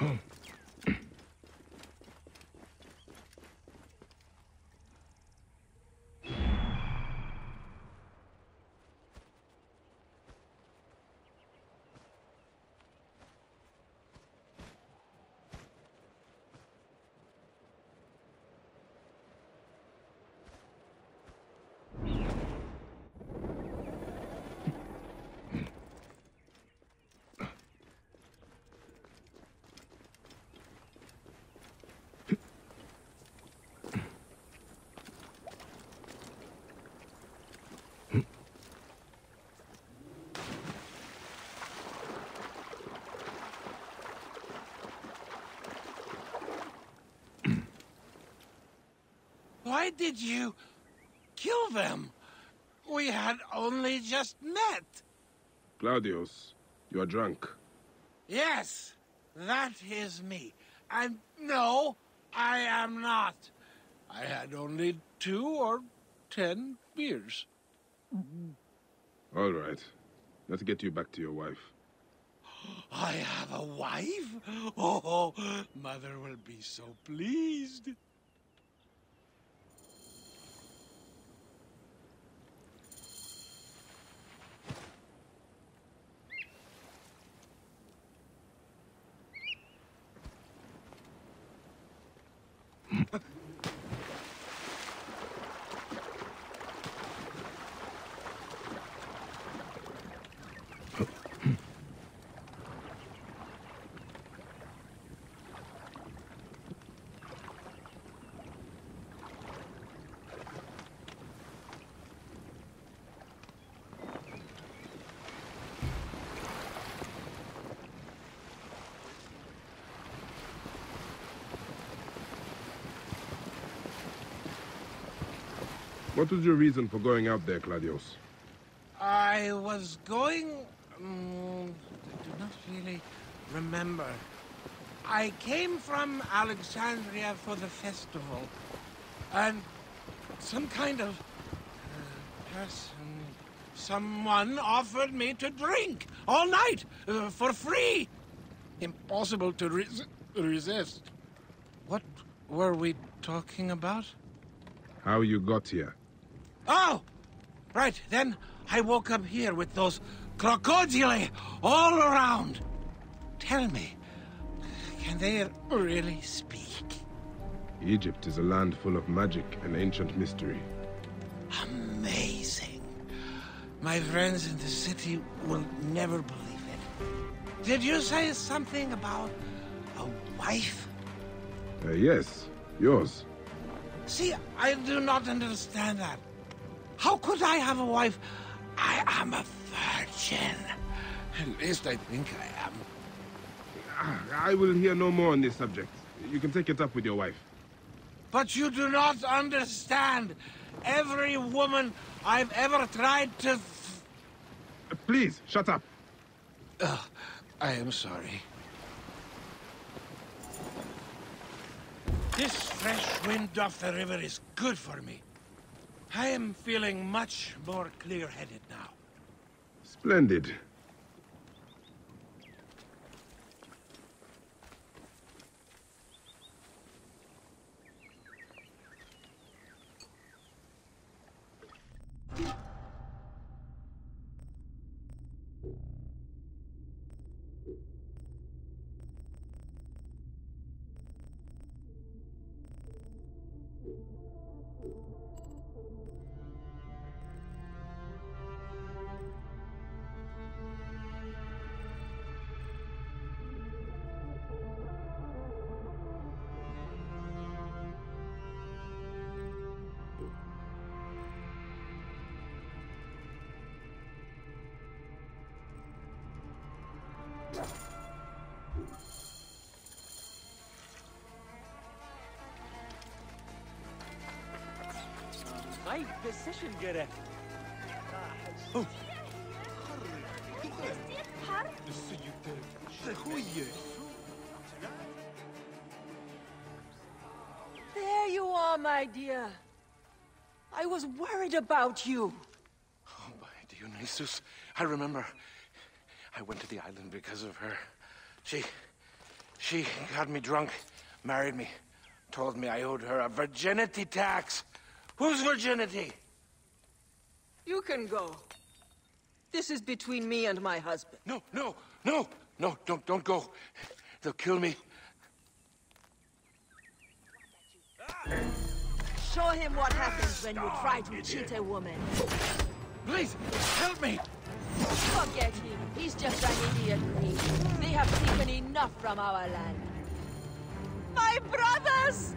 Huh. Why did you kill them? We had only just met. Claudius, you are drunk. Yes, that is me. And no, I am not. I had only two or ten beers. All right. Let's get you back to your wife. I have a wife? Oh, oh, Mother will be so pleased. What was your reason for going out there, Claudius? I was going... Um, I do not really remember. I came from Alexandria for the festival. And some kind of uh, person, someone offered me to drink all night uh, for free. Impossible to res resist. What were we talking about? How you got here? Oh! Right, then I woke up here with those crocodile all around. Tell me, can they really speak? Egypt is a land full of magic and ancient mystery. Amazing. My friends in the city will never believe it. Did you say something about a wife? Uh, yes, yours. See, I do not understand that. How could I have a wife? I am a virgin. At least I think I am. Ah, I will hear no more on this subject. You can take it up with your wife. But you do not understand. Every woman I've ever tried to... Please, shut up. Ugh, I am sorry. This fresh wind off the river is good for me. I am feeling much more clear-headed now. Splendid. Gere. Oh. There you are, my dear. I was worried about you. Oh, by Dionysus, I remember. I went to the island because of her. She... she got me drunk, married me, told me I owed her a virginity tax. Whose virginity? You can go. This is between me and my husband. No, no, no, no, don't, don't go. They'll kill me. Show him what happens when you try to cheat a woman. Please, help me. Forget him. He's just an idiot priest. They have taken enough from our land. My brothers!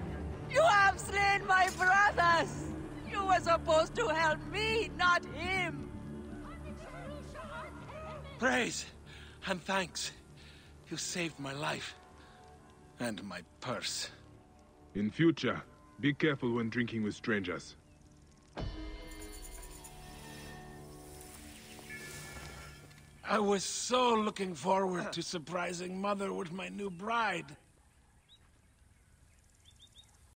You have slain my brothers! You were supposed to help me, not him! Praise and thanks. You saved my life. And my purse. In future, be careful when drinking with strangers. I was so looking forward to surprising Mother with my new bride.